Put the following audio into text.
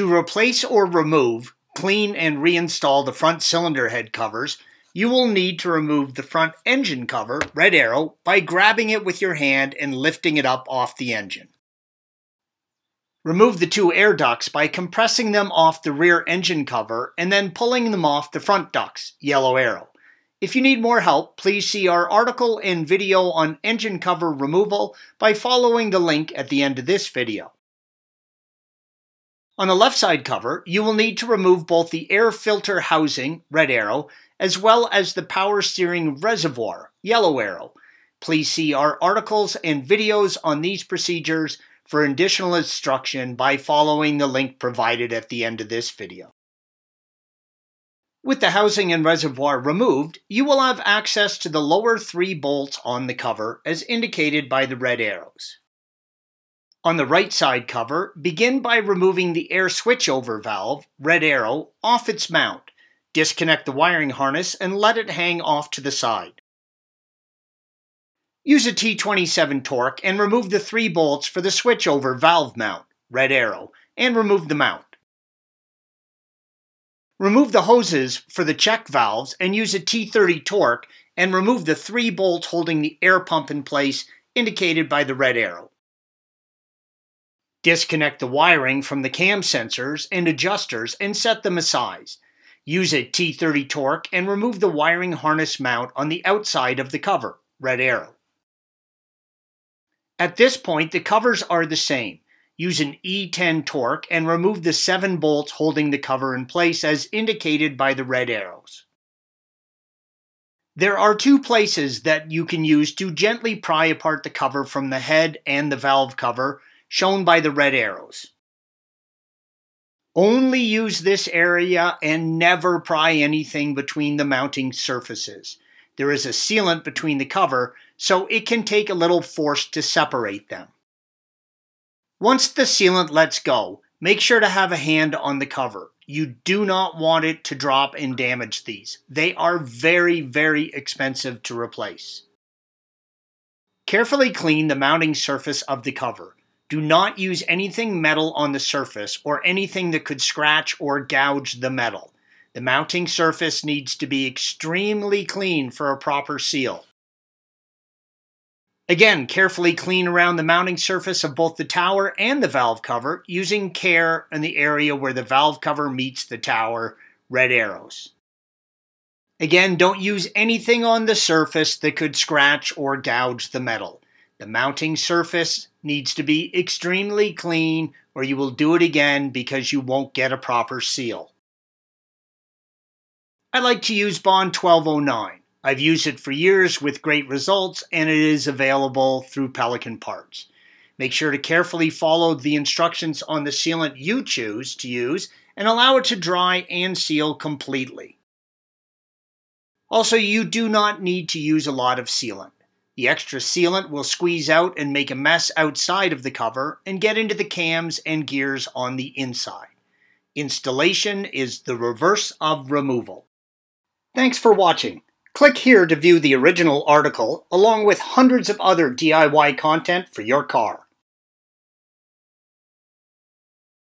To replace or remove, clean and reinstall the front cylinder head covers, you will need to remove the front engine cover, red arrow, by grabbing it with your hand and lifting it up off the engine. Remove the two air ducts by compressing them off the rear engine cover and then pulling them off the front ducts, yellow arrow. If you need more help, please see our article and video on engine cover removal by following the link at the end of this video. On the left side cover, you will need to remove both the air filter housing, red arrow, as well as the power steering reservoir, yellow arrow. Please see our articles and videos on these procedures for additional instruction by following the link provided at the end of this video. With the housing and reservoir removed, you will have access to the lower three bolts on the cover as indicated by the red arrows. On the right side cover, begin by removing the air switchover valve, red arrow, off its mount. Disconnect the wiring harness and let it hang off to the side. Use a T27 Torx and remove the three bolts for the switchover valve mount, red arrow, and remove the mount. Remove the hoses for the check valves and use a T30 Torx and remove the three bolts holding the air pump in place indicated by the red arrow. Disconnect the wiring from the cam sensors and adjusters and set them aside. Use a T30 Torx and remove the wiring harness mount on the outside of the cover, red arrow. At this point, the covers are the same. Use an E10 Torx and remove the seven bolts holding the cover in place as indicated by the red arrows. There are two places that you can use to gently pry apart the cover from the head and the valve cover, shown by the red arrows. Only use this area and never pry anything between the mounting surfaces. There is a sealant between the cover, so it can take a little force to separate them. Once the sealant lets go, make sure to have a hand on the cover. You do not want it to drop and damage these. They are very, very expensive to replace. Carefully clean the mounting surface of the cover. Do not use anything metal on the surface or anything that could scratch or gouge the metal. The mounting surface needs to be extremely clean for a proper seal. Again, carefully clean around the mounting surface of both the tower and the valve cover using care in the area where the valve cover meets the tower, red arrows. Again, don't use anything on the surface that could scratch or gouge the metal. The mounting surface needs to be extremely clean or you will do it again because you won't get a proper seal. I like to use Bond 1209. I've used it for years with great results, and it is available through Pelican Parts. Make sure to carefully follow the instructions on the sealant you choose to use and allow it to dry and seal completely. Also, you do not need to use a lot of sealant. The extra sealant will squeeze out and make a mess outside of the cover and get into the cams and gears on the inside. Installation is the reverse of removal. Thanks for watching. Click here to view the original article along with hundreds of other DIY content for your car.